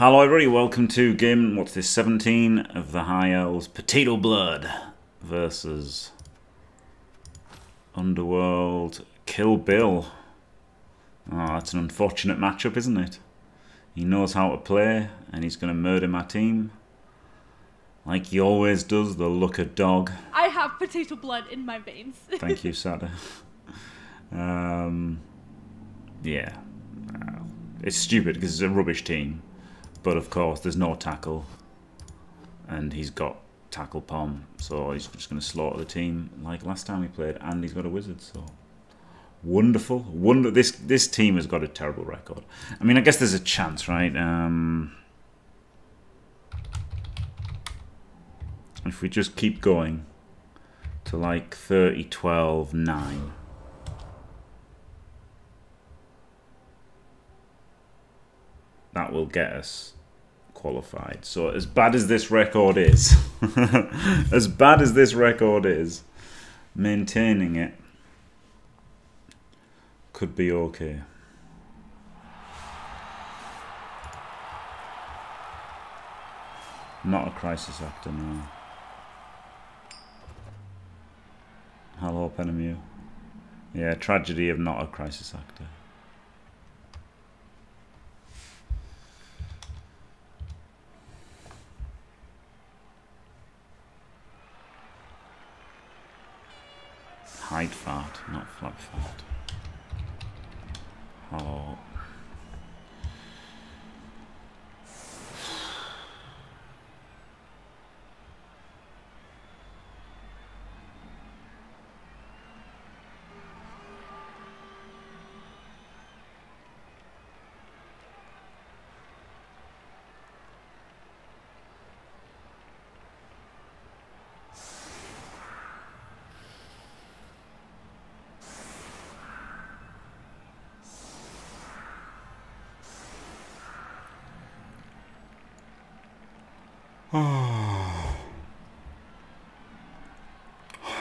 Hello everybody, welcome to game, what's this, 17 of the High Elves Potato Blood versus Underworld Kill Bill. Oh, that's an unfortunate matchup, isn't it? He knows how to play and he's going to murder my team. Like he always does, the look of dog. I have potato blood in my veins. Thank you, Sada. Um, yeah. It's stupid because it's a rubbish team. But of course, there's no tackle. And he's got tackle palm. So he's just going to slaughter the team like last time we played. And he's got a wizard. So wonderful. Wonder this this team has got a terrible record. I mean, I guess there's a chance, right? Um, if we just keep going to like 30, 12, 9. That will get us qualified. So as bad as this record is, as bad as this record is, maintaining it could be okay. Not a crisis actor, no. Hello, Penamu. Yeah, tragedy of not a crisis actor. Hide fart, not flap fart. Oh.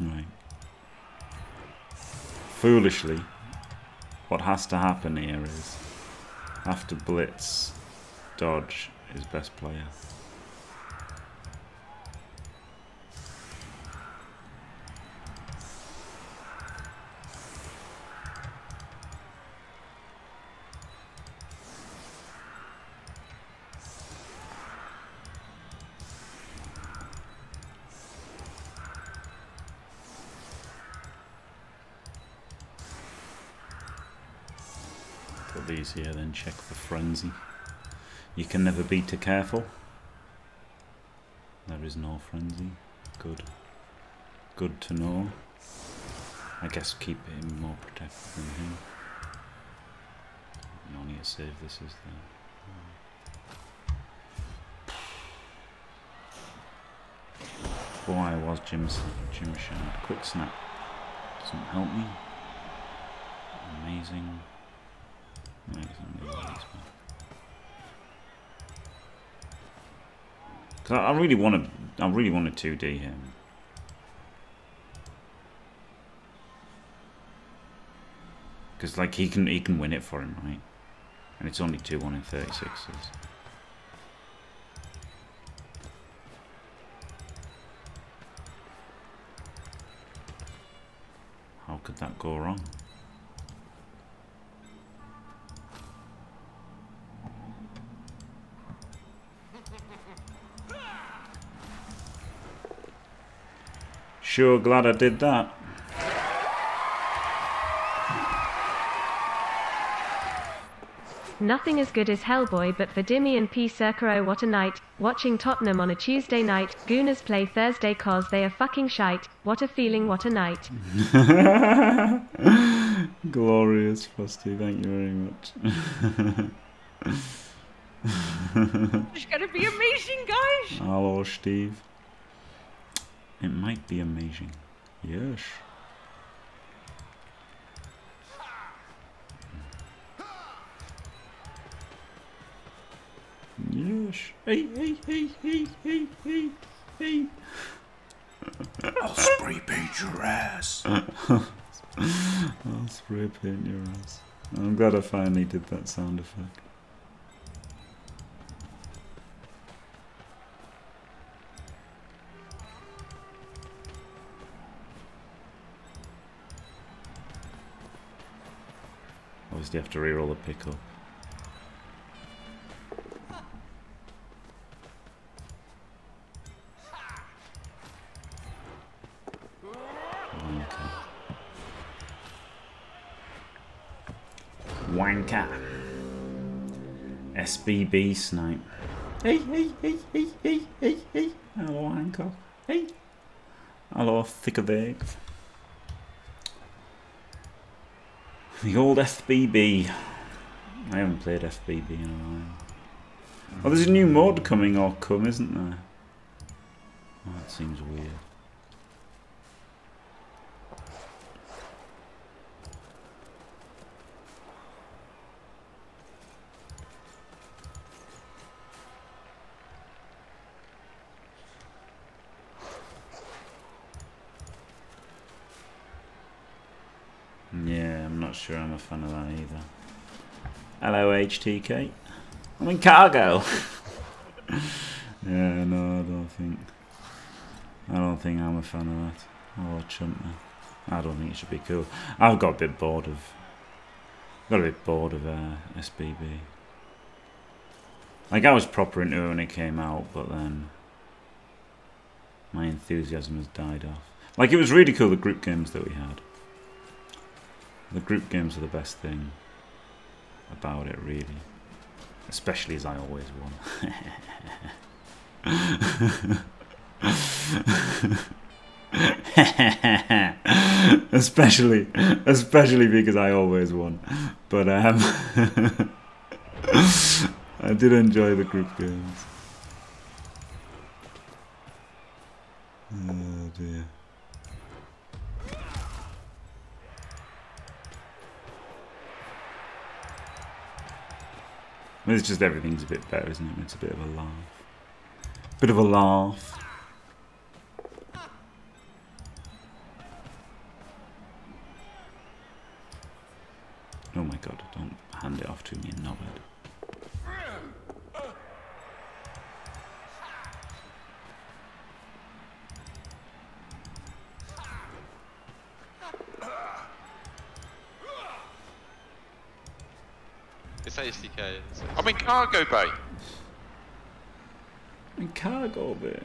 Right. Foolishly, what has to happen here is after Blitz, dodge is best player. Put these here, then check for frenzy. You can never be too careful. There is no frenzy. Good. Good to know. I guess keep him more protected than him. No need to save this is the Why was Jim's Jim Shard? Quick snap. Doesn't help me. Amazing. Cause I, really want to, I really want to 2D him. Because like he can, he can win it for him, right? And it's only two one in thirty sixes. How could that go wrong? Sure glad I did that. Nothing as good as Hellboy, but for Dimmy and P. Circaro, what a night. Watching Tottenham on a Tuesday night. Gooners play Thursday cause they are fucking shite. What a feeling, what a night. Glorious, Frosty. Thank you very much. it's gonna be amazing, guys. Hello, Steve. It might be amazing. Yes. Yes. Hey, hey, hey, hey, hey, hey, hey. I'll spray paint your ass. I'll spray paint your ass. I'm glad I finally did that sound effect. Obviously, you have to reroll the pickup. Wanker. SBB snipe. Hey, hey, hey, hey, hey, hey, hey. Hello, Hancock. Hey. Hello, thick of. The old FBB. I haven't played FBB in a while. Oh, there's a new mod coming or come, isn't there? Oh, that seems weird. Yeah, I'm fan of that either. Hello, HTK. I'm in cargo. yeah, no, I don't think. I don't think I'm a fan of that. Oh, chumper. I don't think it should be cool. I've got a bit bored of. Got a bit bored of uh, SBB. Like I was proper into it when it came out, but then my enthusiasm has died off. Like it was really cool the group games that we had. The group games are the best thing about it, really. Especially as I always won. especially, especially because I always won. But um, I did enjoy the group games. Oh dear. It's just everything's a bit better, isn't it? It's a bit of a laugh. Bit of a laugh. Oh my god, don't hand it off to me, knobhead. It's HDK. I'm in cargo bay. In cargo bay.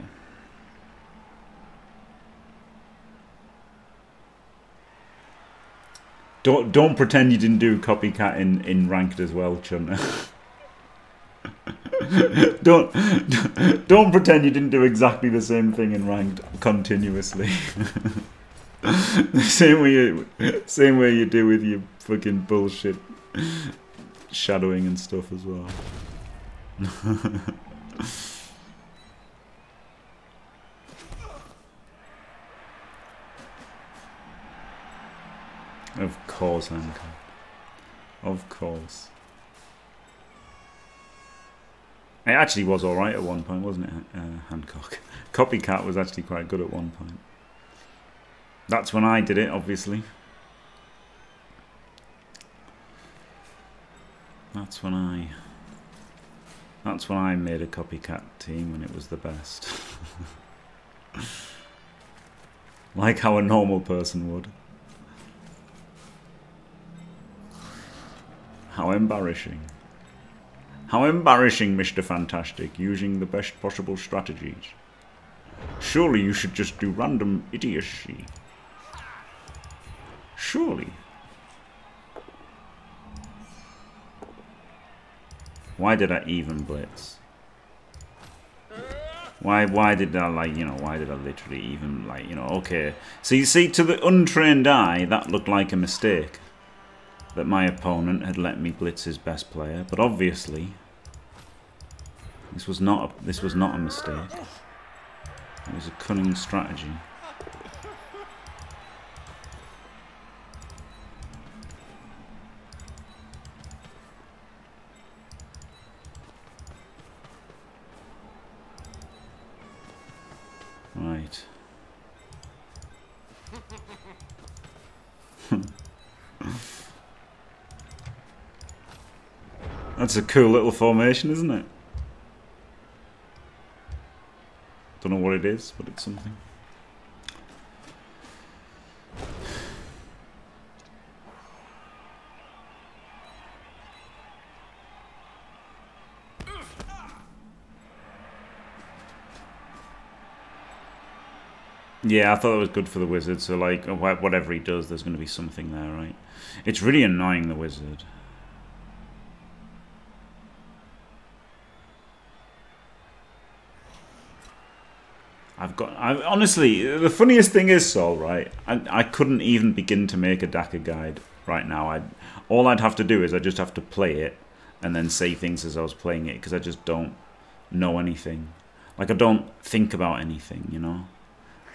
Don't don't pretend you didn't do copycat in in ranked as well, Chunter. don't don't pretend you didn't do exactly the same thing in ranked continuously. same way you same way you do with your fucking bullshit shadowing and stuff as well. of course, Hancock. Of course. It actually was alright at one point, wasn't it, uh, Hancock? Copycat was actually quite good at one point. That's when I did it, obviously. That's when I... That's when I made a copycat team when it was the best. like how a normal person would. How embarrassing. How embarrassing, Mr. Fantastic, using the best possible strategies. Surely you should just do random idiocy. Surely. Why did I even blitz? Why why did I like you know why did I literally even like you know okay. So you see to the untrained eye that looked like a mistake. That my opponent had let me blitz his best player but obviously this was not a, this was not a mistake. It was a cunning strategy That's a cool little formation, isn't it? Don't know what it is, but it's something. Yeah, I thought it was good for the wizard. So, like, whatever he does, there's going to be something there, right? It's really annoying, the wizard. I've got. I, honestly, the funniest thing is, Sol, right? I, I couldn't even begin to make a Daka guide right now. I all I'd have to do is I just have to play it and then say things as I was playing it because I just don't know anything. Like I don't think about anything, you know.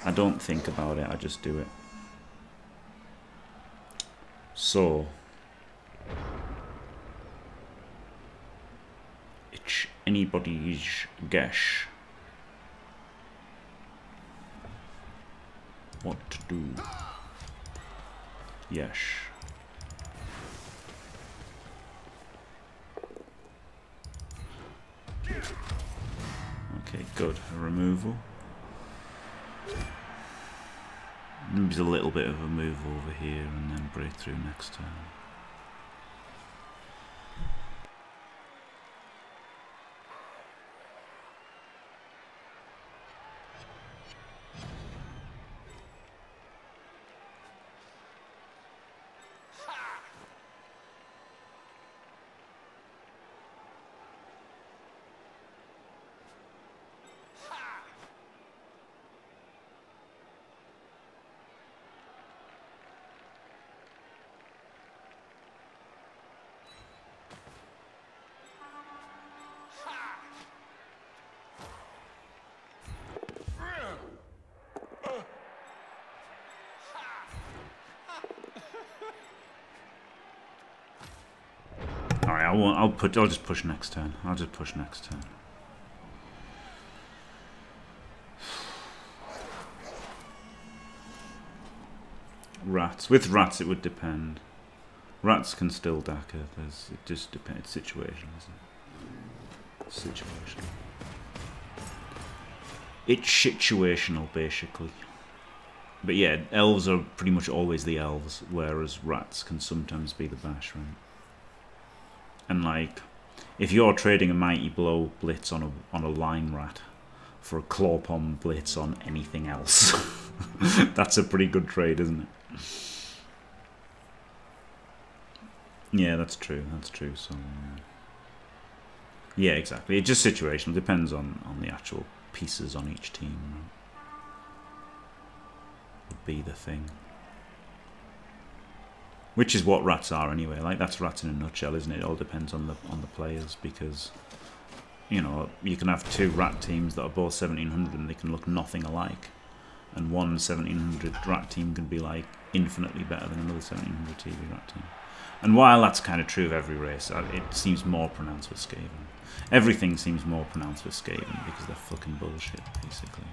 I don't think about it. I just do it. So, it's anybody's guess what to do. Yes. Okay, good. A removal. Maybe a little bit of a move over here and then break through next turn. I'll put I'll just push next turn. I'll just push next turn. Rats. With rats it would depend. Rats can still Daka. There's it just depends it's situational, isn't it? Situational. It's situational basically. But yeah, elves are pretty much always the elves, whereas rats can sometimes be the bash, right? And like, if you're trading a mighty blow blitz on a on a line rat for a claw palm blitz on anything else, that's a pretty good trade, isn't it? Yeah, that's true. That's true. So, yeah, exactly. It's just situational. Depends on on the actual pieces on each team. Right? Would be the thing. Which is what rats are anyway. Like that's rats in a nutshell, isn't it? It all depends on the on the players because you know you can have two rat teams that are both 1700 and they can look nothing alike, and one 1700 rat team can be like infinitely better than another 1700 TV rat team. And while that's kind of true of every race, uh, it seems more pronounced with Skaven. Everything seems more pronounced with Skaven because they're fucking bullshit, basically.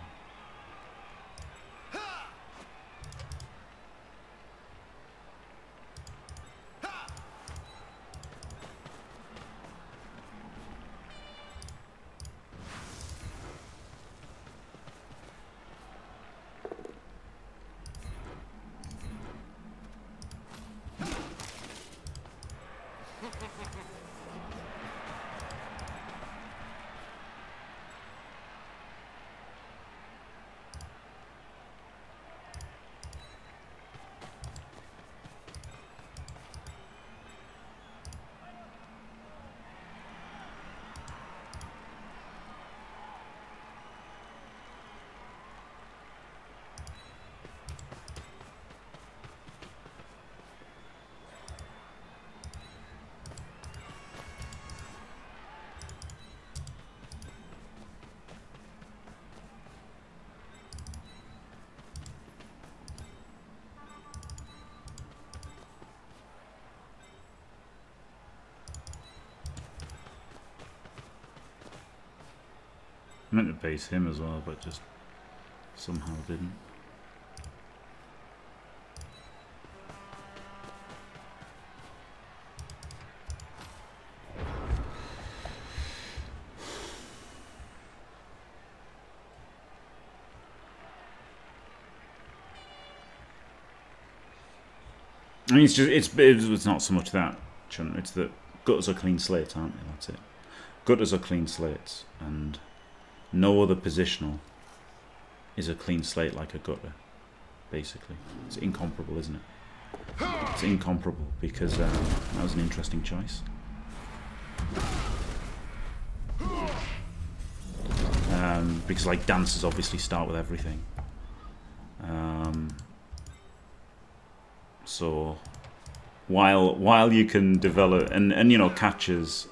Base him as well, but just somehow didn't. I mean, it's just it's it's not so much that, It's that gutters are clean slates, aren't they? That's it. Gutters are clean slates, and no other positional is a clean slate like a gutter. Basically, it's incomparable, isn't it? It's incomparable because um, that was an interesting choice. Um, because like dancers obviously start with everything. Um, so while while you can develop and and you know catches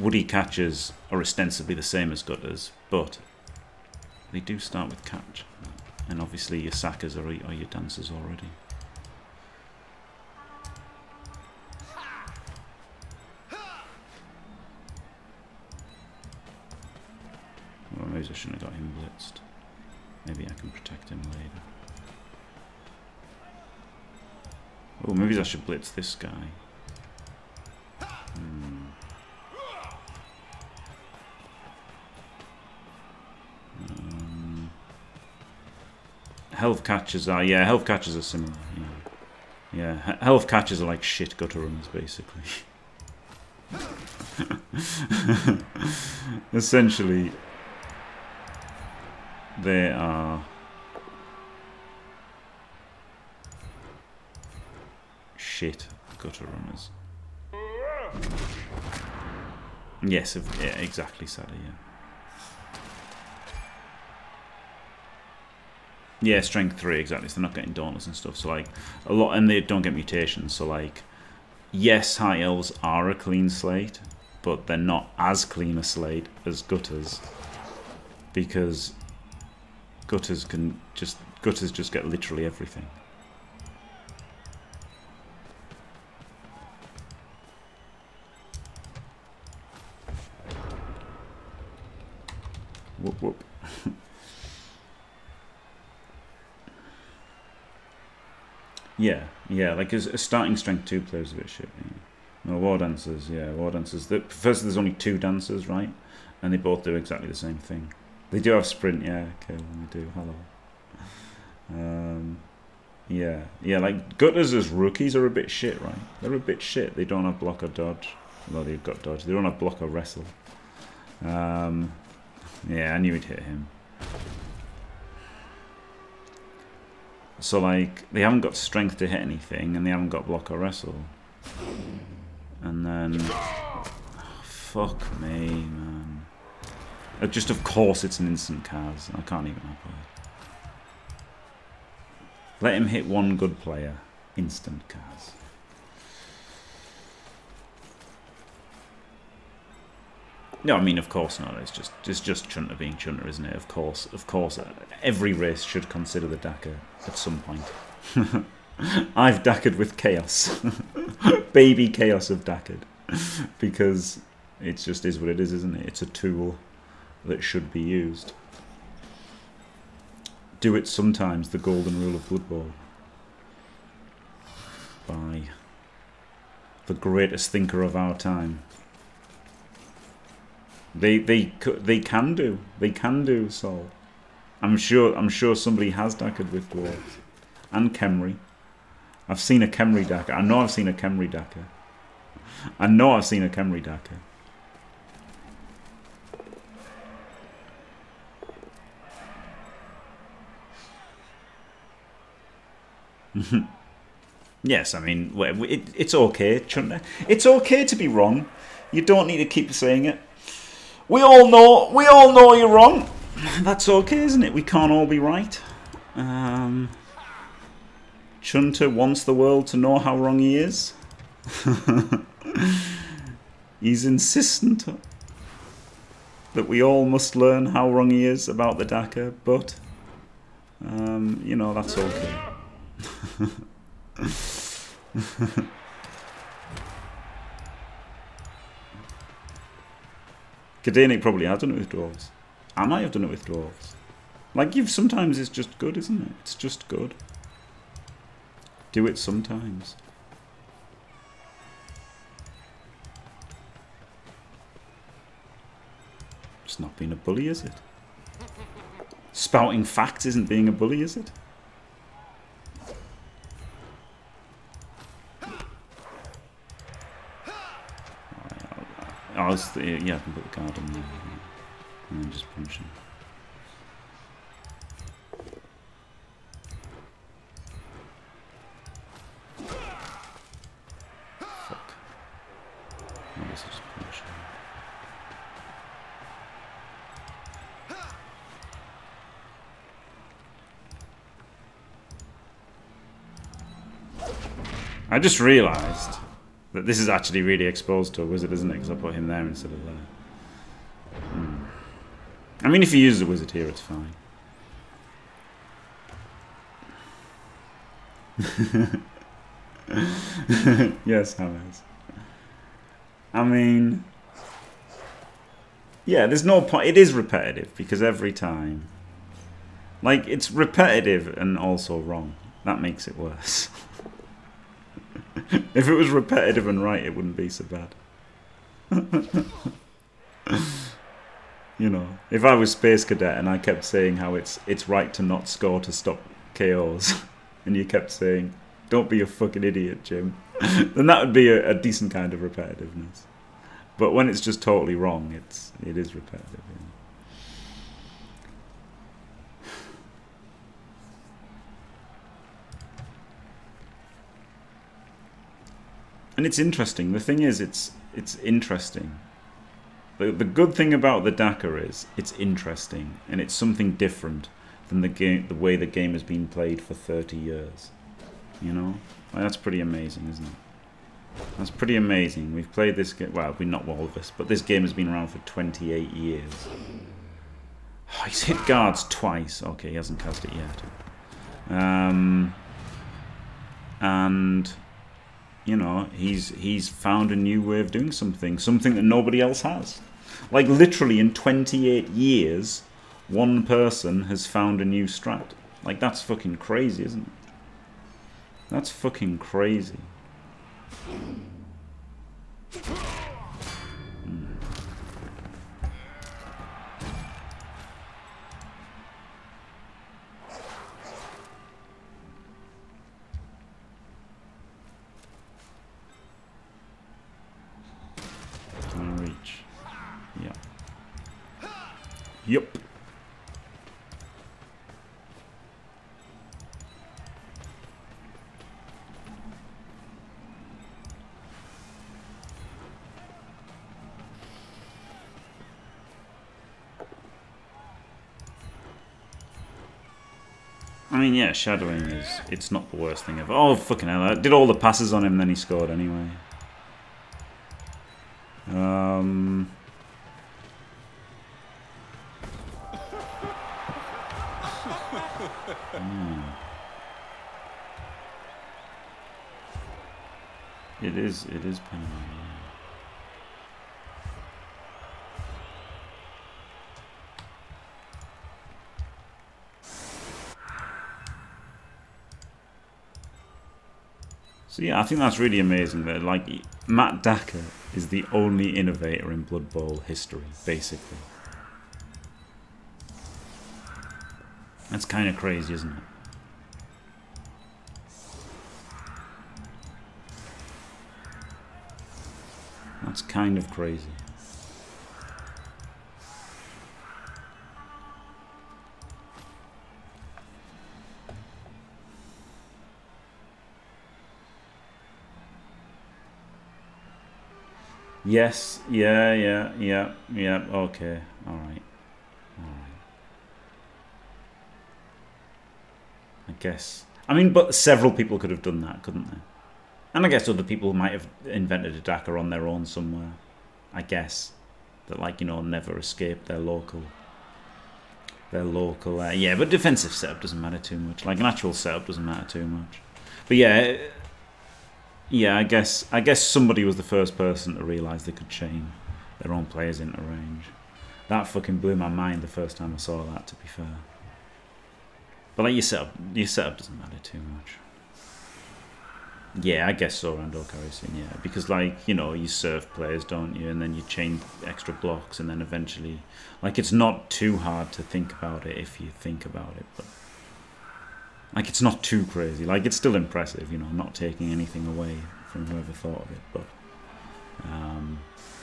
woody catches are ostensibly the same as gutters, but they do start with catch, and obviously your sackers are, are your dancers already. Well, maybe I shouldn't have got him blitzed. Maybe I can protect him later. Oh, maybe I should blitz this guy. Health catches are yeah, health catches are similar. Yeah, yeah. Health catches are like shit gutter runners, basically. Essentially, they are shit gutter runners. Yes, of- yeah, exactly, Sadie, yeah. Yeah, strength three, exactly. So they're not getting dauntless and stuff. So like a lot, and they don't get mutations. So like, yes, high elves are a clean slate, but they're not as clean a slate as gutters, because gutters can just gutters just get literally everything. Whoop whoop. Yeah, yeah, like a starting strength two players a bit shit. No war dancers, yeah, war dancers. The, first, there's only two dancers, right? And they both do exactly the same thing. They do have sprint, yeah. Okay, they do. Hello. Um, yeah, yeah. Like gutters as rookies are a bit shit, right? They're a bit shit. They don't have block or dodge. Well, they've got dodge. They don't have block or wrestle. Um, yeah, I knew he'd hit him. So like they haven't got strength to hit anything, and they haven't got block or wrestle. And then, fuck me, man. Uh, just of course it's an instant cas. I can't even help it. Let him hit one good player. Instant cas. No, I mean, of course not. It's just it's just Chunter being Chunter, isn't it? Of course, of course. Every race should consider the Dakar at some point. I've Dakared with Chaos. Baby Chaos of Dakared. because it just is what it is, isn't it? It's a tool that should be used. Do it sometimes, the golden rule of Blood Bowl. By the greatest thinker of our time. They they they can do. They can do Sol. I'm sure I'm sure somebody has Dakared with dwarves. And Khemri. I've seen a Khemri Daka. I know I've seen a Khemri Daka. I know I've seen a Khemri Daka. yes, I mean, it, it's okay, Chunter. It's okay to be wrong. You don't need to keep saying it. We all know, we all know you're wrong. That's okay, isn't it? We can't all be right. Um, Chunter wants the world to know how wrong he is. He's insistent that we all must learn how wrong he is about the Dakar, but um, you know that's okay. Kadenik probably has done it with dwarves. I might have done it with dwarves. Like you've sometimes it's just good, isn't it? It's just good. Do it sometimes. It's not being a bully, is it? Spouting facts isn't being a bully, is it? I yeah, I can put the card in there. And then just punch him. Fuck. I guess I just punch him. I just realised that this is actually really exposed to a wizard, isn't it? Because I put him there instead of there. Hmm. I mean, if he uses a wizard here, it's fine. yes, James. I mean, yeah, there's no point. It is repetitive because every time, like, it's repetitive and also wrong. That makes it worse. if it was repetitive and right, it wouldn't be so bad. you know, if I was Space Cadet and I kept saying how it's it's right to not score to stop KOs, and you kept saying, "Don't be a fucking idiot, Jim," then that would be a, a decent kind of repetitiveness. But when it's just totally wrong, it's it is repetitive. Yeah. And it's interesting. The thing is, it's it's interesting. The the good thing about the Dakar is it's interesting and it's something different than the game, the way the game has been played for thirty years. You know, like, that's pretty amazing, isn't it? That's pretty amazing. We've played this game. Well, we not all of us, but this game has been around for twenty-eight years. Oh, he's hit guards twice. Okay, he hasn't cast it yet. Um, and you know, he's he's found a new way of doing something, something that nobody else has. Like literally in 28 years, one person has found a new strat. Like that's fucking crazy, isn't it? That's fucking crazy. Yeah, shadowing is, it's not the worst thing ever. Oh, fucking hell, I did all the passes on him, then he scored anyway. Um... Hmm. It is, it is pain. So yeah, I think that's really amazing that like Matt Daka is the only innovator in Blood Bowl history, basically. That's kind of crazy, isn't it? That's kind of crazy. Yes, yeah, yeah, yeah, yeah, okay, alright. Alright. I guess. I mean, but several people could have done that, couldn't they? And I guess other people might have invented a Dakar on their own somewhere. I guess. That, like, you know, never escaped their local... Their local... Uh, yeah, but defensive setup doesn't matter too much. Like, an actual setup doesn't matter too much. But yeah... Yeah, I guess I guess somebody was the first person to realise they could chain their own players into range. That fucking blew my mind the first time I saw that. To be fair, but like your setup, your setup doesn't matter too much. Yeah, I guess so, Randall Carrison, yeah. Because, like, you know, you serve players, don't you? And then you chain extra blocks, and then eventually... Like, it's not too hard to think about it if you think about it, but... Like, it's not too crazy. Like, it's still impressive, you know, not taking anything away from whoever thought of it, but... Um,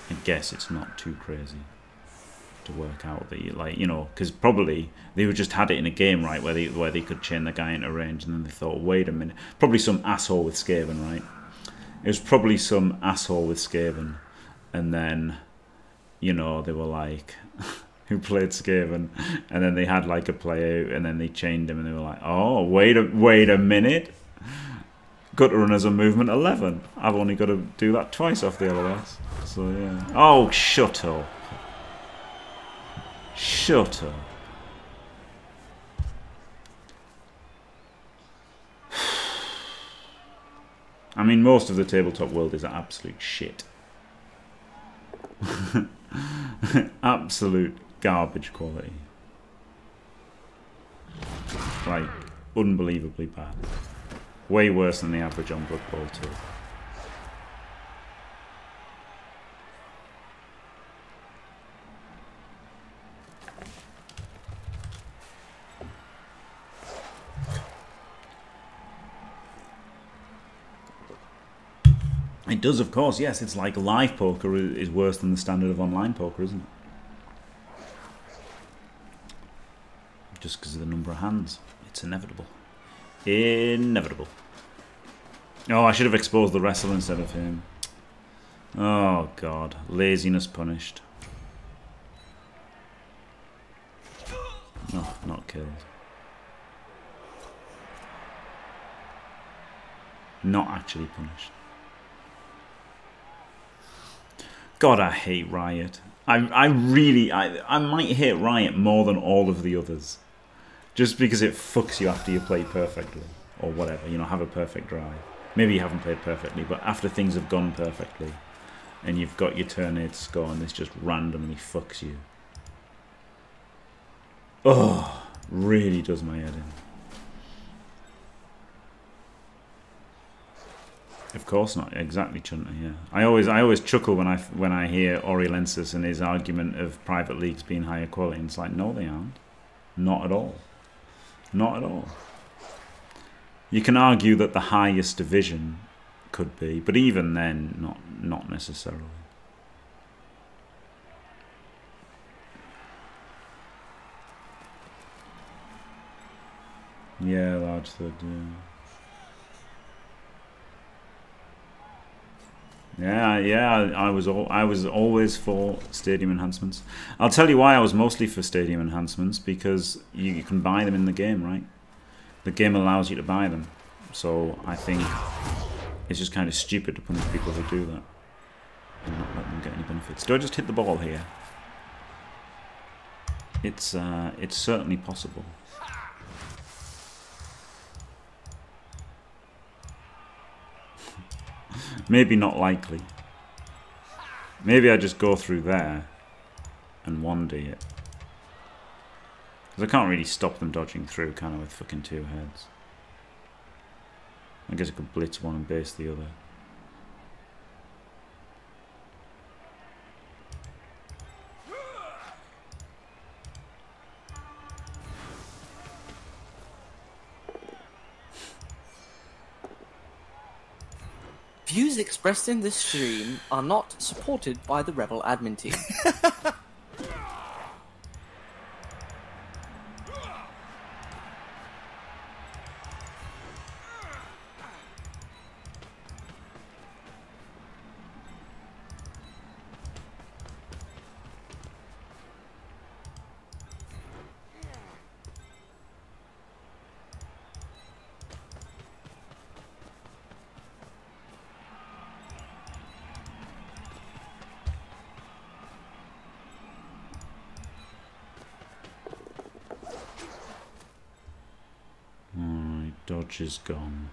I guess it's not too crazy to work out that like you know because probably they were just had it in a game right where they where they could chain the guy into range and then they thought wait a minute probably some asshole with Skaven right it was probably some asshole with Skaven and then you know they were like who played Skaven and then they had like a play out and then they chained him and they were like oh wait a wait a minute. Gutter runners a movement 11 I've only got to do that twice off the LOS so yeah. Oh shut up. Shut up. I mean, most of the tabletop world is absolute shit. absolute garbage quality. Like, unbelievably bad. Way worse than the average on Blood Bowl 2. It does, of course, yes. It's like live poker is worse than the standard of online poker, isn't it? Just because of the number of hands. It's inevitable. Inevitable. Oh, I should have exposed the wrestler instead of him. Oh, God. Laziness punished. No, not killed. Not actually punished. God, I hate Riot. I I really I I might hate Riot more than all of the others, just because it fucks you after you play perfectly or whatever. You know, have a perfect drive. Maybe you haven't played perfectly, but after things have gone perfectly, and you've got your turn eight score, and this just randomly fucks you. Oh, really does my head in. Of course not. Exactly, Chunter. Yeah. I always, I always chuckle when I when I hear Oriolensis and his argument of private leagues being higher quality. And it's like, no, they aren't. Not at all. Not at all. You can argue that the highest division could be, but even then, not not necessarily. Yeah, large third. Yeah. Yeah, yeah, I was all, I was always for stadium enhancements. I'll tell you why I was mostly for stadium enhancements because you, you, can buy them in the game, right? The game allows you to buy them, so I think it's just kind of stupid to punish people who do that and not let them get any benefits. Do I just hit the ball here? It's uh, it's certainly possible. Maybe not likely. Maybe I just go through there and 1D it. Because I can't really stop them dodging through, kind of with fucking two heads. I guess I could blitz one and base the other. Expressed in this stream are not supported by the REBBL admin team. is gone.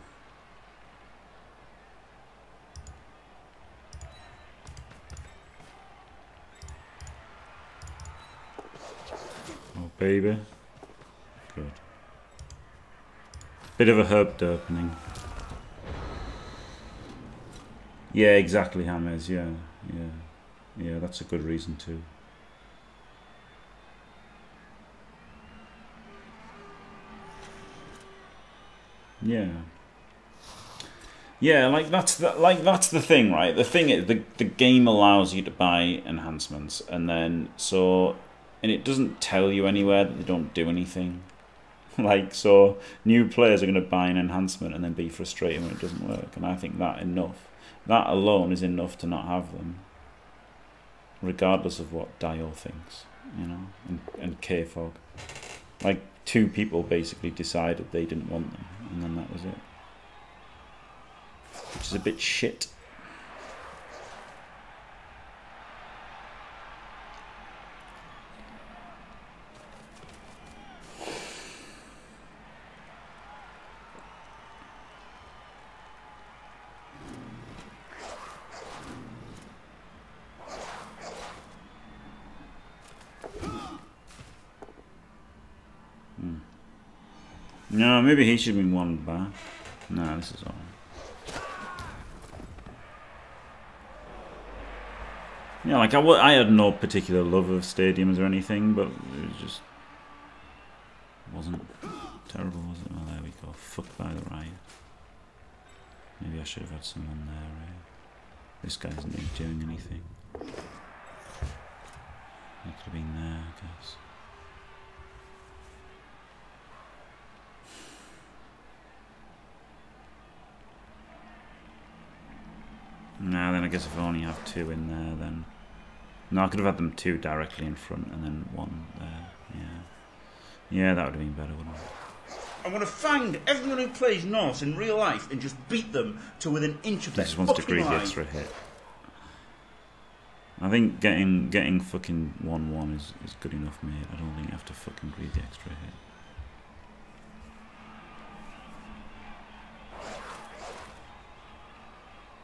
Oh, baby. Good. Bit of a herb derpening. Yeah, exactly, Hammers. Yeah, yeah. Yeah, that's a good reason too. Yeah. Yeah, like that's the like that's the thing, right? The thing is, the the game allows you to buy enhancements, and then so, and it doesn't tell you anywhere that they don't do anything. Like so, new players are going to buy an enhancement and then be frustrated when it doesn't work, and I think that enough, that alone is enough to not have them, regardless of what Dio thinks, you know, and and K Fog, like two people basically decided they didn't want them, and then that was it which is a bit shit. Maybe he should have been one back. No, this is all. Yeah, like I, I had no particular love of stadiums or anything, but it was just wasn't terrible, was it? Well, there we go. Fucked by the riot. Maybe I should have had someone there. Right? This guy isn't doing anything. He could have been there, I guess. No, then I guess if I only have two in there, then no, I could have had them two directly in front and then one there. Yeah, yeah, that would have been better, wouldn't it? I want to find everyone who plays Norse in real life and just beat them to within an inch of He their just wants to fucking greed the life. extra hit. I think getting getting fucking one one is, is good enough, mate. I don't think you have to fucking greed the extra hit.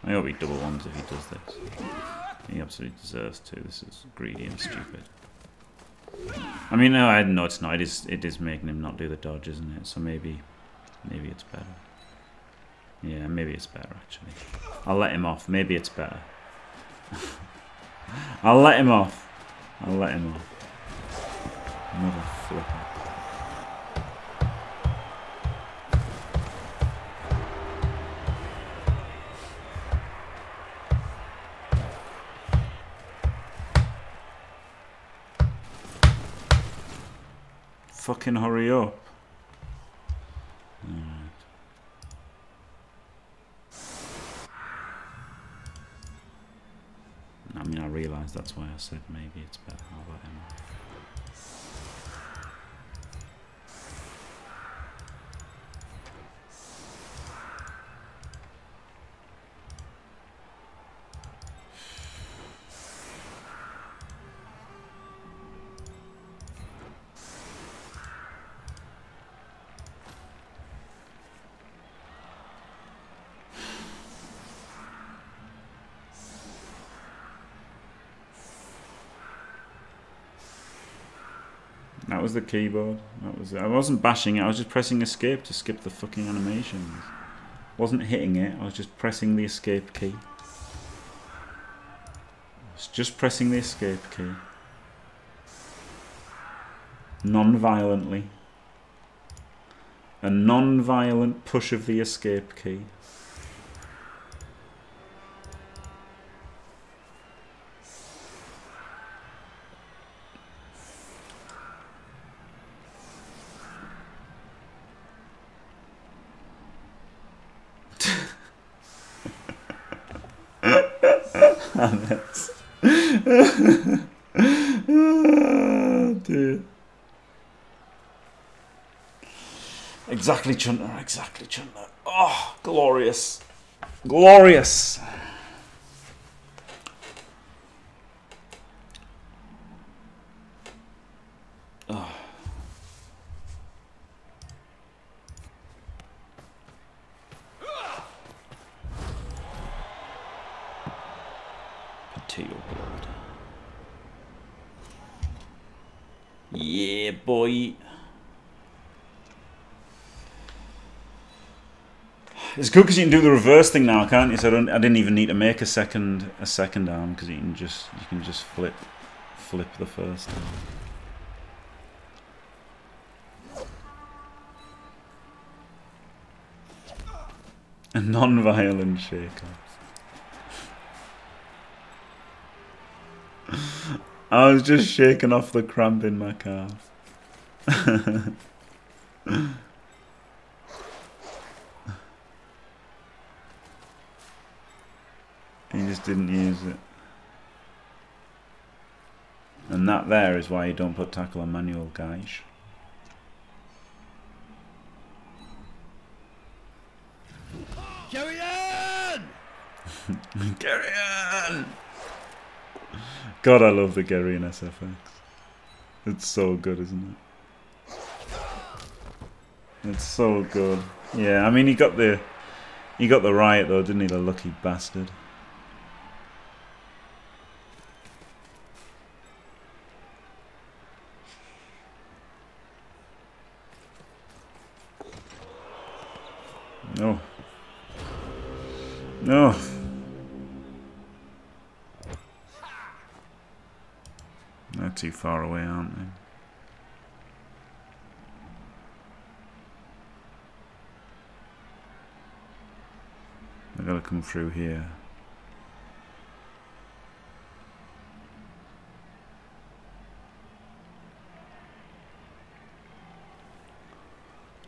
I hope he double ones if he does this. He absolutely deserves to. This is greedy and stupid. I mean, no, I know it's not. It is. It is making him not do the dodge, isn't it? So maybe, maybe it's better. Yeah, maybe it's better actually. I'll let him off. Maybe it's better. I'll let him off. I'll let him off. Mother flipper. Fucking hurry up. I mean, I realise that's why I said maybe it's better. I'll let him That was the keyboard. That was it. I wasn't bashing it. I was just pressing escape to skip the fucking animations. Wasn't hitting it. I was just pressing the escape key. I was just pressing the escape key. Non-violently. A non-violent push of the escape key. That's... oh, dear. Exactly, Chunter. Exactly, Chunter. Oh, glorious. Glorious. Ah. Oh. Potato blood. Yeah, boy. It's good because you can do the reverse thing now, can't you? So I, don't, I didn't even need to make a second a second arm because you can just you can just flip flip the first arm. A non-violent shake I was just shaking off the cramp in my calf. just didn't use it. And that there is why you don't put tackle on manual, guys. Carry on! Carry on! God, I love the Garion SFX. It's so good, isn't it? It's so good. Yeah, I mean, he got the he got the riot though, didn't he? The lucky bastard. No. No. They're too far away, aren't they? They've got to come through here.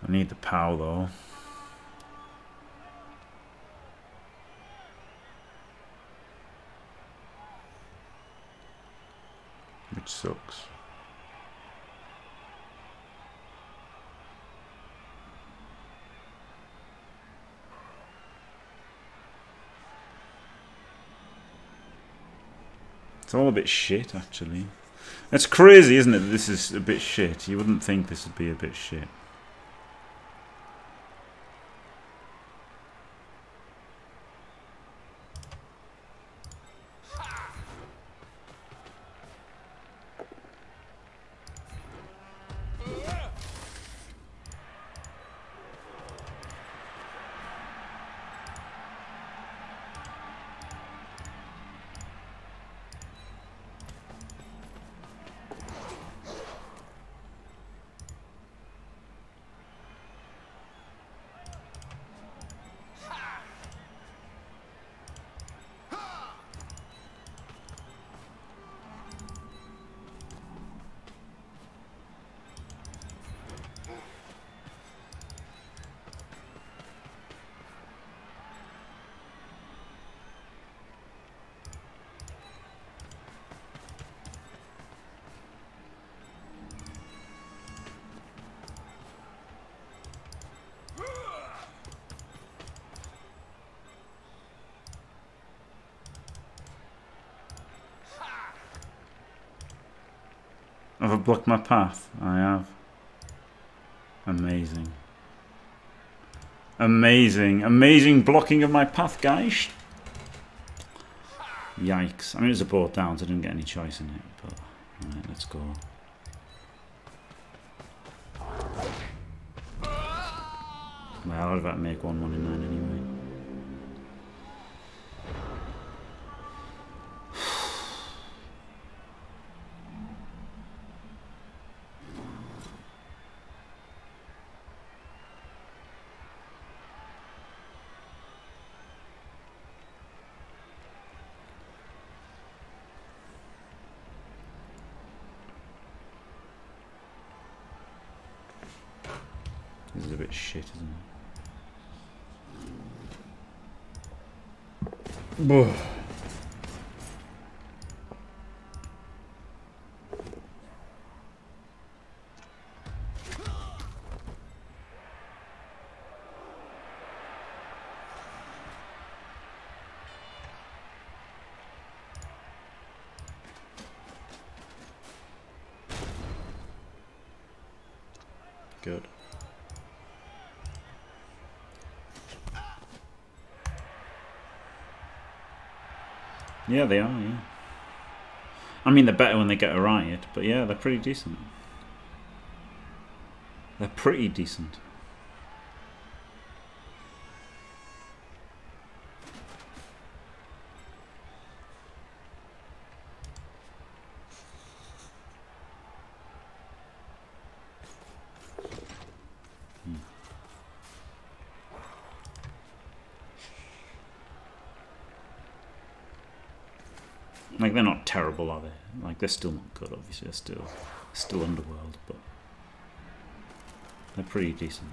I need the POW though. Which sucks. It's all a bit shit, actually. It's crazy, isn't it, that this is a bit shit. You wouldn't think this would be a bit shit. Have blocked my path? I have. Amazing. Amazing. Amazing blocking of my path, guys. Yikes. I mean, it was a board down, so I didn't get any choice in it. But, alright, let's go. Well, I'd about make 119 anyway. This is a bit shit, isn't it? Good. Yeah, they are, yeah. I mean, they're better when they get a riot, but yeah, they're pretty decent. They're pretty decent. Like they're not terrible, are they? Like they're still not good. Obviously, they're still still underworld, but they're pretty decent.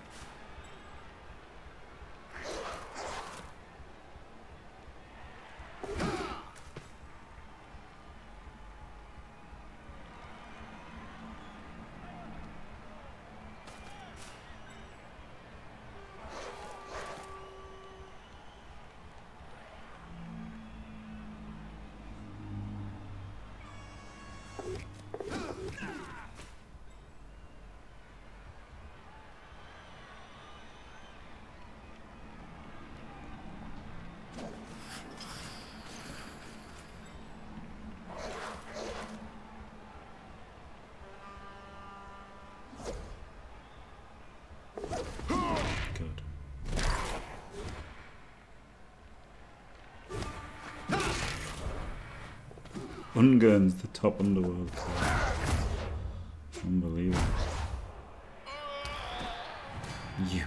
Good. Ungern's the top underworld. player. Unbelievable. You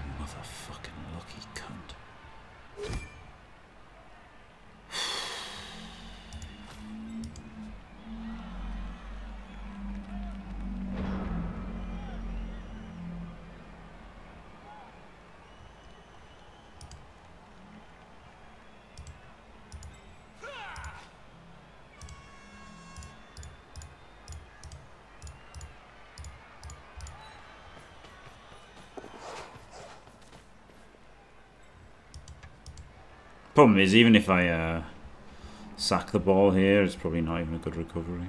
Problem is, even if I uh, sack the ball here, it's probably not even a good recovery.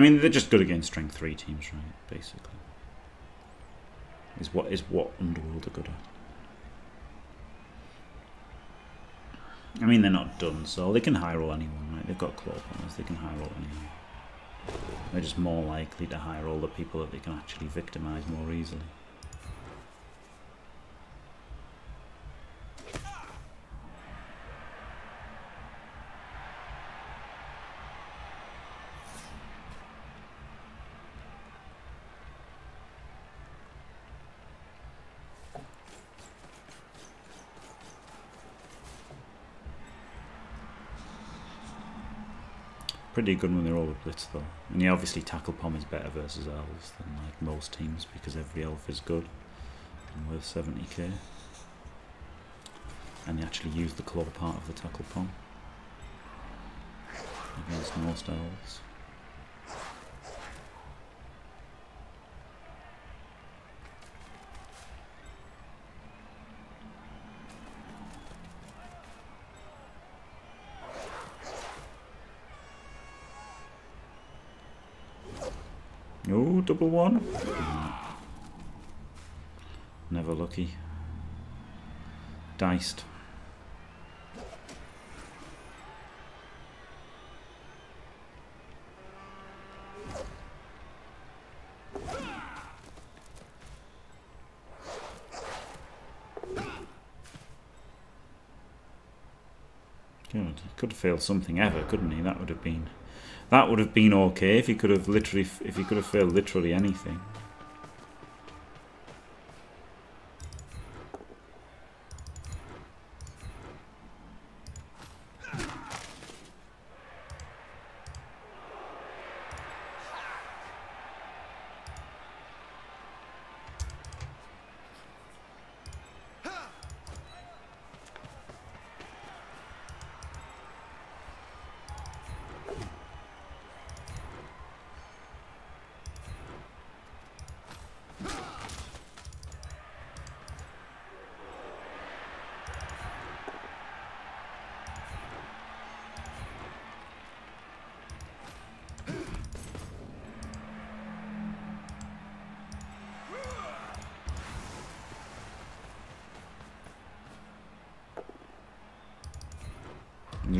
I mean, they're just good against strength three teams, right? Basically, is what is what Underworld are good at. I mean, they're not done, so they can high roll anyone, right? They've got claw bombers, they can high roll anyone. They're just more likely to high roll the people that they can actually victimize more easily. Pretty good when they're all with Blitz though. And yeah, obviously Tackle Pom is better versus elves than like most teams because every elf is good and worth 70k. And they actually use the claw part of the Tackle Pom against most elves. Oh, double one. Never lucky. Diced. He could have failed something ever, couldn't he? That would have been that would have been okay if he could have literally if he could have failed literally anything.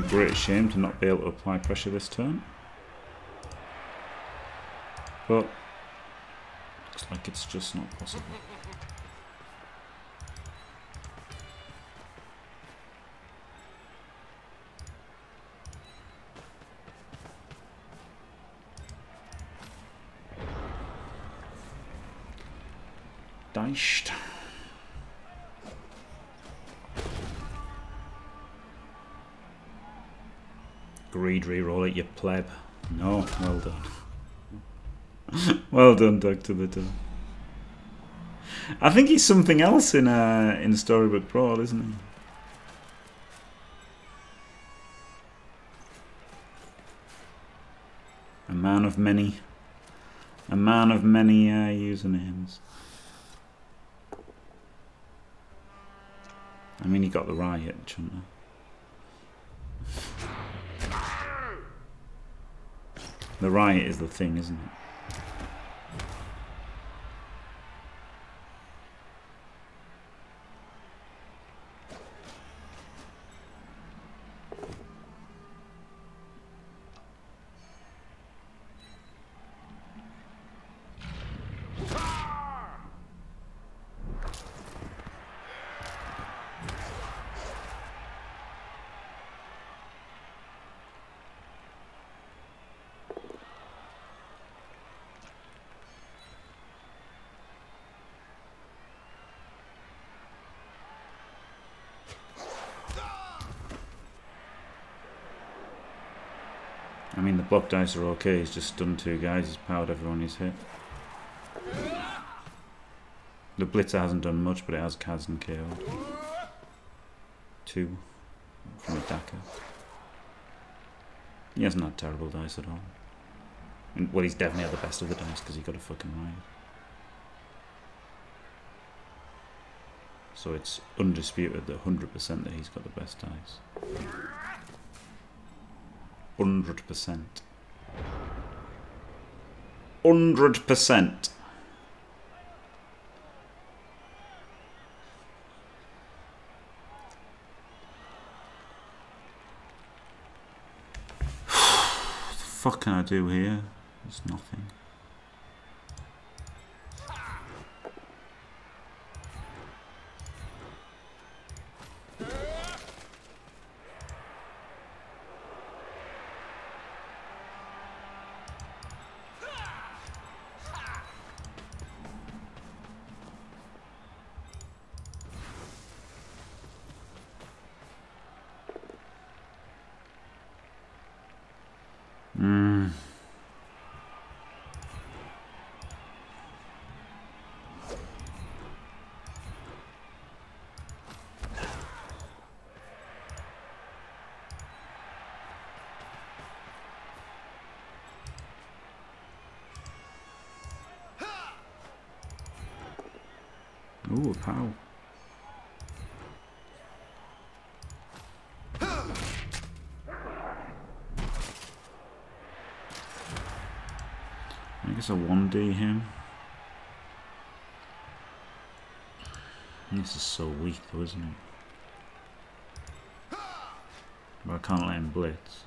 A great shame to not be able to apply pressure this turn. But looks like it's just not possible. Greed reroll it, you pleb. No, well done. well done, Doctor Little. I think he's something else in uh, in Storybook Brawl, isn't he? A man of many, a man of many uh, usernames. I mean, he got the riot, shouldn't he? The riot is the thing, isn't it? Block dice are okay. He's just stunned two guys. He's powered everyone he's hit. The Blitzer hasn't done much, but it has Kazan KO'd. Two from a Daka. He hasn't had terrible dice at all. And, well, he's definitely had the best of the dice because he got a fucking riot. So it's undisputed that 100% that he's got the best dice. 100%. 100%. the fuck can I do here? There's nothing. Mm. Ooh, a pow. I 1D him. This is so weak though, isn't it? But I can't let him blitz.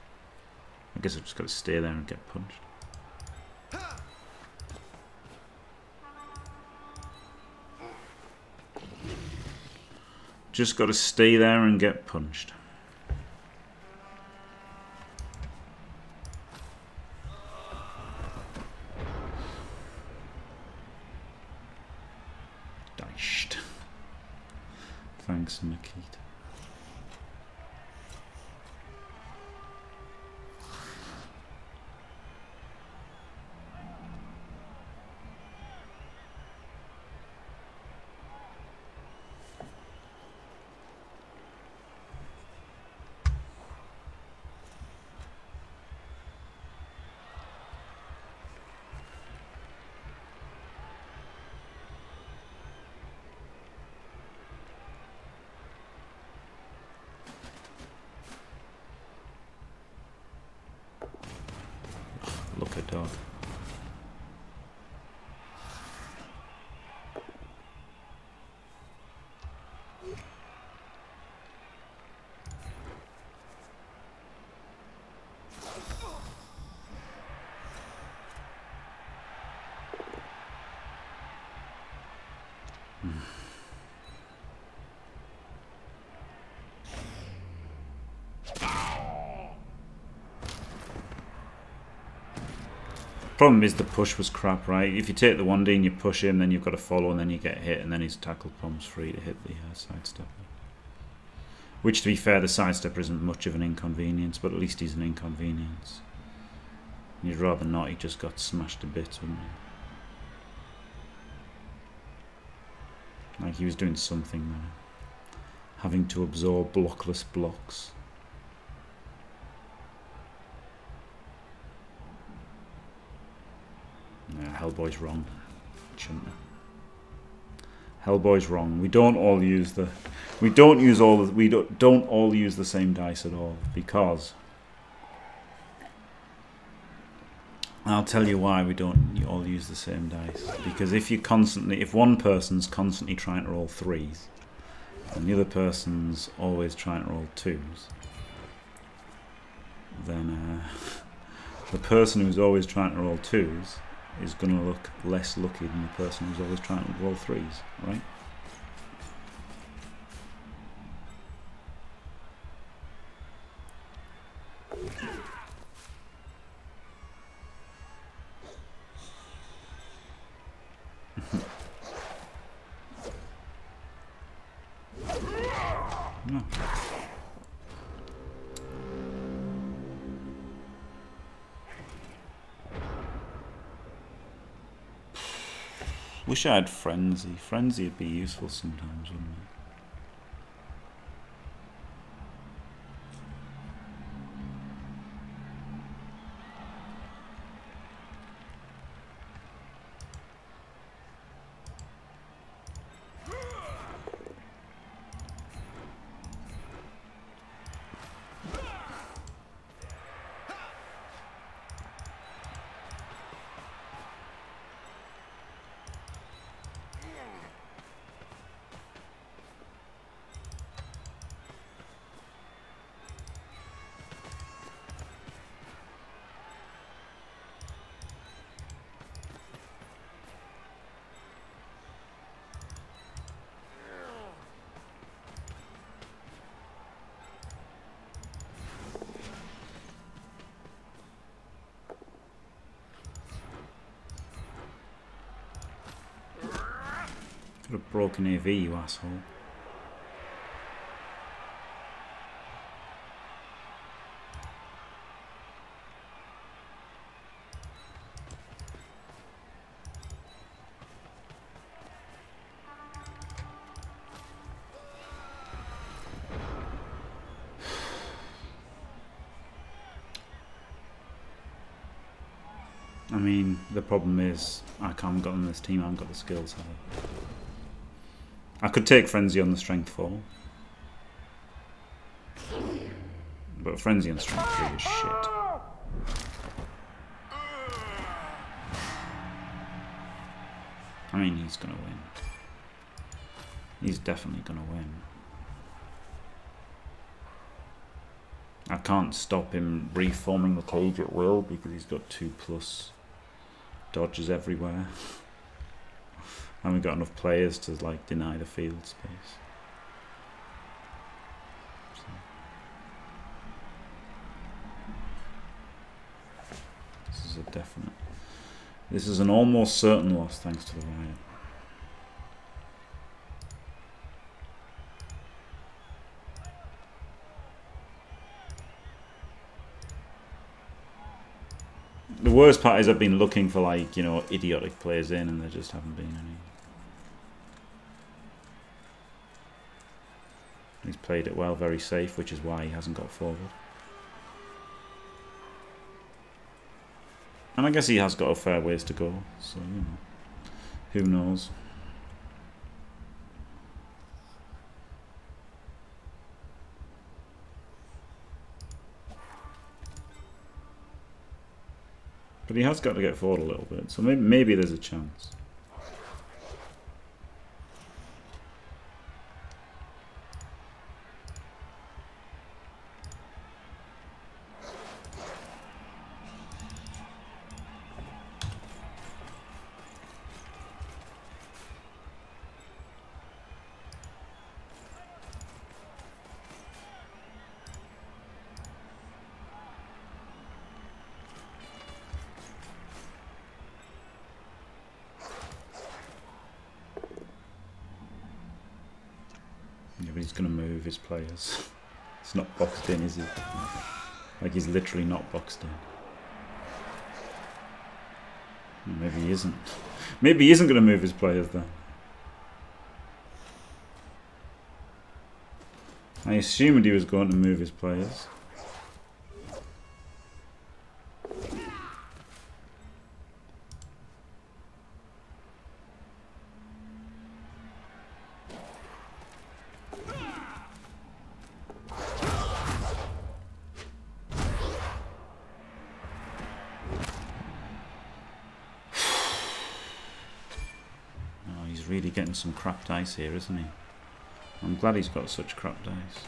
I guess I've just got to stay there and get punched. Just got to stay there and get punched. Diced. Thanks, Makita. Problem is the push was crap, right? If you take the 1D and you push him, then you've got to follow and then you get hit and then his tackle bomb's free to hit the uh, sidestep. Which, to be fair, the sidestep isn't much of an inconvenience, but at least he's an inconvenience. You'd rather not, he just got smashed to bits, wouldn't he? Like he was doing something there. Having to absorb blockless blocks. Hellboy's wrong. Hellboy's wrong. We don't all use the, we don't use all the, we don't don't all use the same dice at all because. I'll tell you why we don't all use the same dice. Because if you constantly, if one person's constantly trying to roll threes, and the other person's always trying to roll twos, then uh, the person who's always trying to roll twos is going to look less lucky than the person who's always trying to roll threes, right? Wish I had Frenzy. Frenzy would be useful sometimes, wouldn't it? Broken AV, you asshole. I mean, the problem is I haven't got on this team. I haven't got the skills. have I? I could take Frenzy on the strength four, but Frenzy on strength three is shit. I mean, he's gonna win. He's definitely gonna win. I can't stop him reforming the cage at will because he's got two plus dodges everywhere. I haven't got enough players to like deny the field space. This is a definite. This is an almost certain loss thanks to the riot. The worst part is I've been looking for like, you know, idiotic players in and there just haven't been any. He's played it well, very safe, which is why he hasn't got forward. And I guess he has got a fair ways to go, so, you know, who knows. But he has got to get forward a little bit, so maybe, maybe there's a chance. Players. It's not boxed in, is he? Like he's literally not boxed in. Maybe he isn't. Maybe he isn't going to move his players then. I assumed he was going to move his players. Oh, he's really getting some crap dice here, isn't he? I'm glad he's got such crap dice.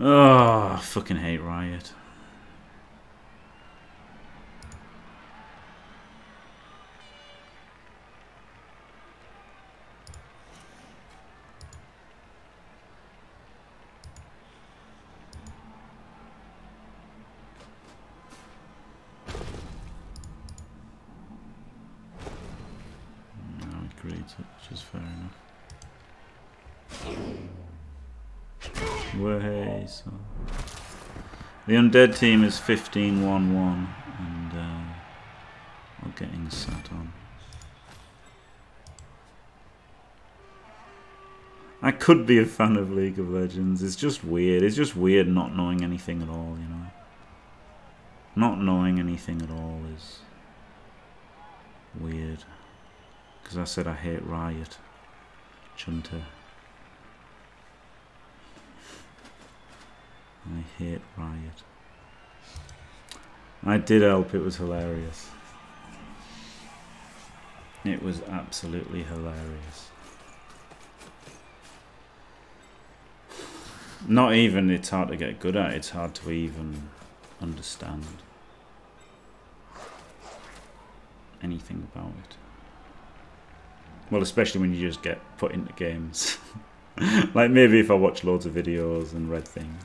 Oh, I fucking hate Riot. Fair enough. Way, so. The undead team is 15 1 1 and uh, we're getting sat on. I could be a fan of League of Legends. It's just weird. It's just weird not knowing anything at all, you know. Not knowing anything at all is weird. Because I said I hate Riot. Chunter. I hate Riot. I did help, it was hilarious. It was absolutely hilarious. Not even it's hard to get good at, it's hard to even understand anything about it. Well, especially when you just get put into games. like maybe if I watch loads of videos and read things,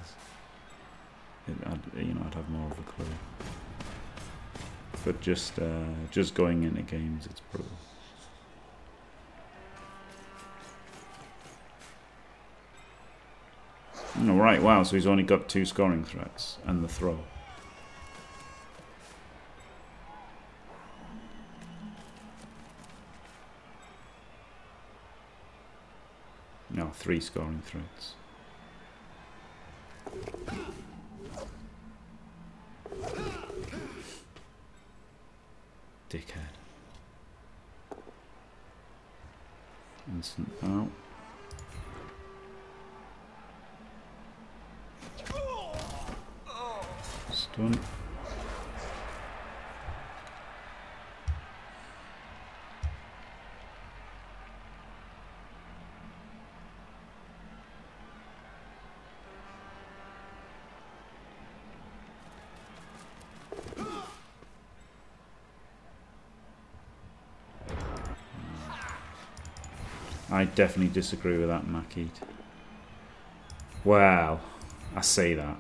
I'd, you know, I'd have more of a clue. But just uh, just going into games, it's brutal. All right, wow. So he's only got two scoring threats and the throw. No, three scoring threats. Dickhead. Instant out. Stun. I definitely disagree with that, Makeet. Wow, I say that.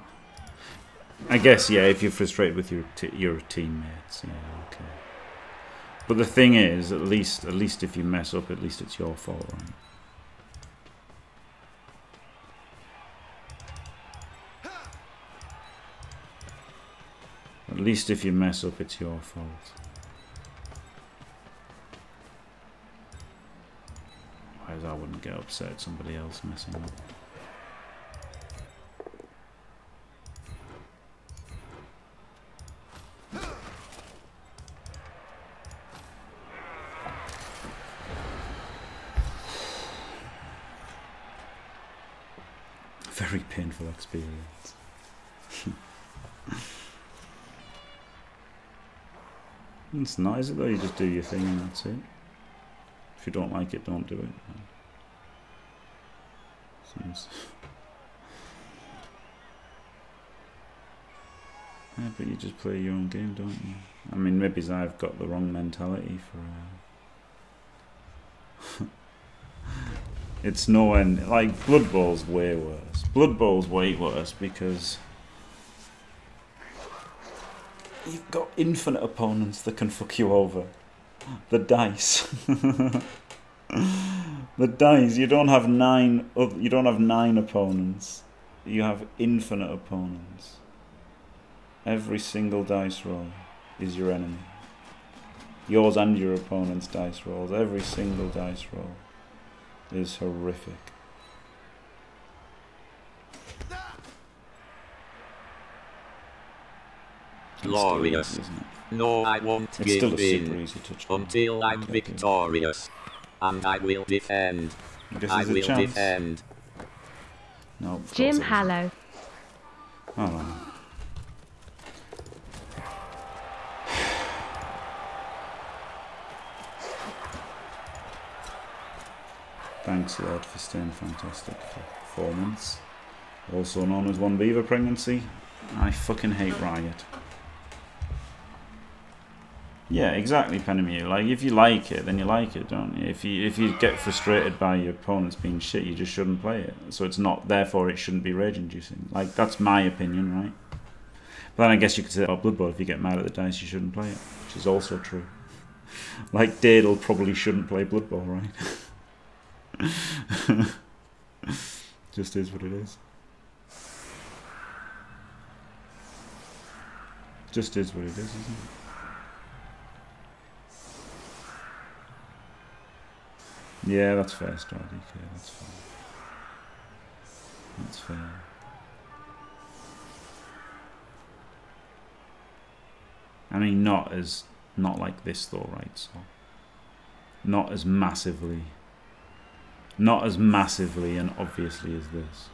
I guess yeah. If you're frustrated with your your teammates, yeah, okay. But the thing is, at least at least if you mess up, at least it's your fault, right? At least if you mess up, it's your fault. Otherwise, I wouldn't get upset at somebody else messing up. Very painful experience. it's nice though? You just do your thing and that's it. If you don't like it, don't do it. Seems. Yeah, but you just play your own game, don't you? I mean, maybe I've got the wrong mentality for. Uh... it's no end. Like Blood Bowl's way worse. Blood Bowl's way worse because you've got infinite opponents that can fuck you over. The dice. the dice. You don't have nine. You don't have nine opponents. You have infinite opponents. Every single dice roll is your enemy. Yours and your opponent's dice rolls. Every single dice roll is horrific. Glorious. easy, isn't it? No, I won't It's still give a super in easy touch. until I'm victorious. And I will defend. This I is a will chance. defend. No, of Jim it isn't. Hallow. Hold on. Thanks, Lord, for staying fantastic for four months. Also known as one beaver pregnancy. I fucking hate Riot. Yeah, exactly, Penny Like, if you like it, then you like it, don't you? If you if you get frustrated by your opponents being shit, you just shouldn't play it. So it's not, therefore, it shouldn't be rage inducing. Like, that's my opinion, right? But then I guess you could say, oh, Blood Bowl, if you get mad at the dice, you shouldn't play it, which is also true. like, Daedal probably shouldn't play Blood Bowl, right? Just is what it is. Just is what it is, isn't it? Yeah, that's fair, Star DK, that's fair. That's fair. I mean, not as, not like this though, right? So, not as massively, not as massively and obviously as this.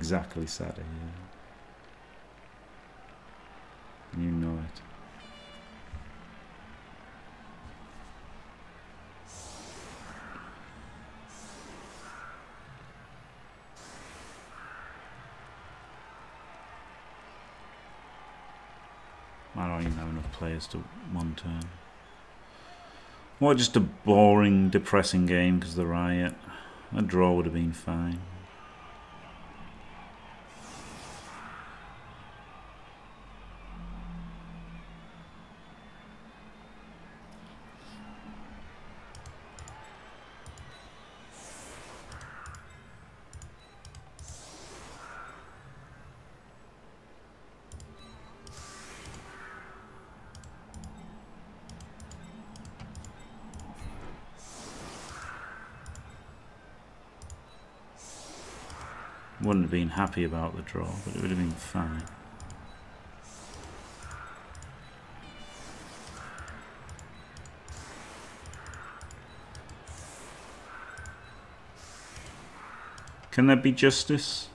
Exactly, Sadie, yeah. You know it. I don't even have enough players to one turn. What, just a boring, depressing game because the riot? A draw would have been fine. Wouldn't have been happy about the draw, but it would have been fine. Can there be justice?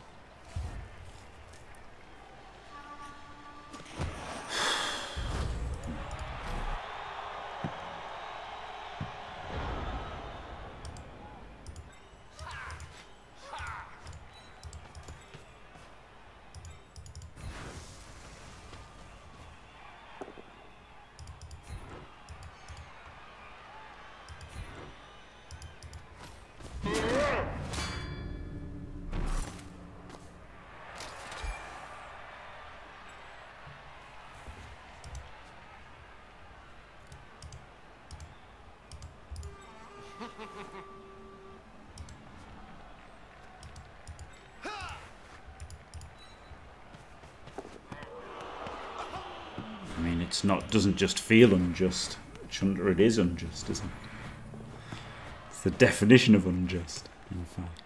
Doesn't just feel unjust. Un- It is unjust, isn't it? It's the definition of unjust, in fact.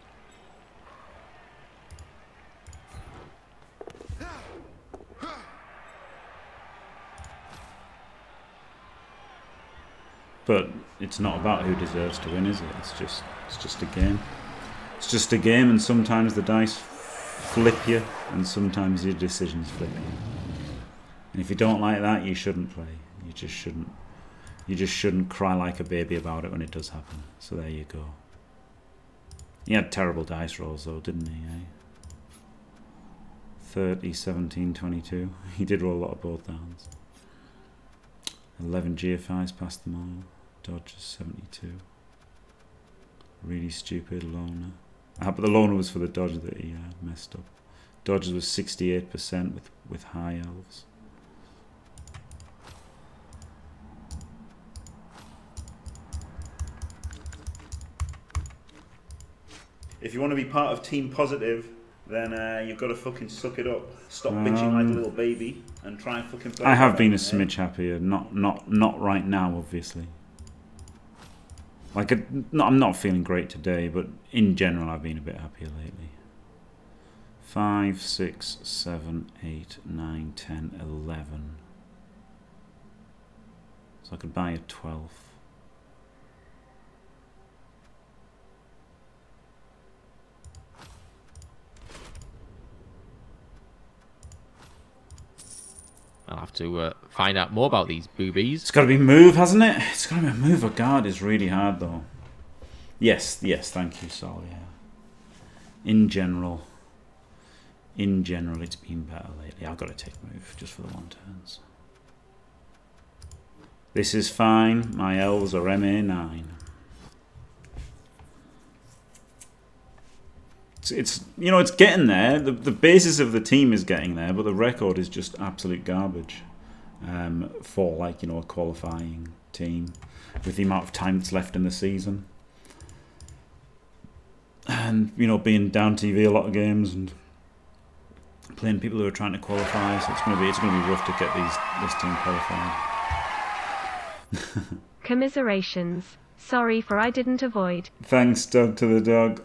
But it's not about who deserves to win, is it? It's just it's just a game. It's just a game, and sometimes the dice flip you, and sometimes your decisions flip you. And if you don't like that, you shouldn't play. You just shouldn't. You just shouldn't cry like a baby about it when it does happen. So there you go. He had terrible dice rolls though, didn't he? Eh? 30, 17, 22. He did roll a lot of both downs. 11 GFIs past the all. Dodgers 72. Really stupid loner. Ah, but the loner was for the dodge that he uh, messed up. Dodgers was 68% with, with high elves. If you want to be part of Team Positive, then uh, you've got to fucking suck it up. Stop bitching like a Um, little baby and try and fucking play. I have been a smidge happier. Not not not right now, obviously. Like, a, no, I'm not feeling great today, but in general, I've been a bit happier lately. Five, six, seven, eight, nine, ten, eleven. So I could buy a twelve. I'll have to uh, find out more about these boobies. It's got to be move, hasn't it? It's got to be move. A guard is really hard, though. Yes, yes, thank you, Sol, yeah. In general, in general, it's been better lately. I've got to take move just for the one turns. This is fine. My elves are MA9. It's, it's you know it's getting there. The the basis of the team is getting there, but the record is just absolute garbage um, for like you know a qualifying team with the amount of time that's left in the season, and you know being down TV a lot of games and playing people who are trying to qualify. So it's gonna be it's gonna be rough to get these this team qualified. Commiserations. Sorry for I didn't avoid. Thanks, Doug, to the dog.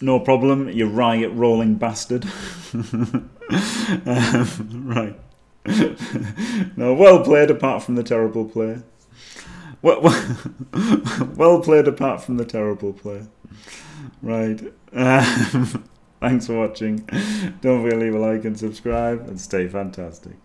No problem. You're riot rolling bastard. um, right. no, well played apart from the terrible play. Well, well, well played apart from the terrible play. Right. Um, thanks for watching. Don't forget to leave a like and subscribe and stay fantastic.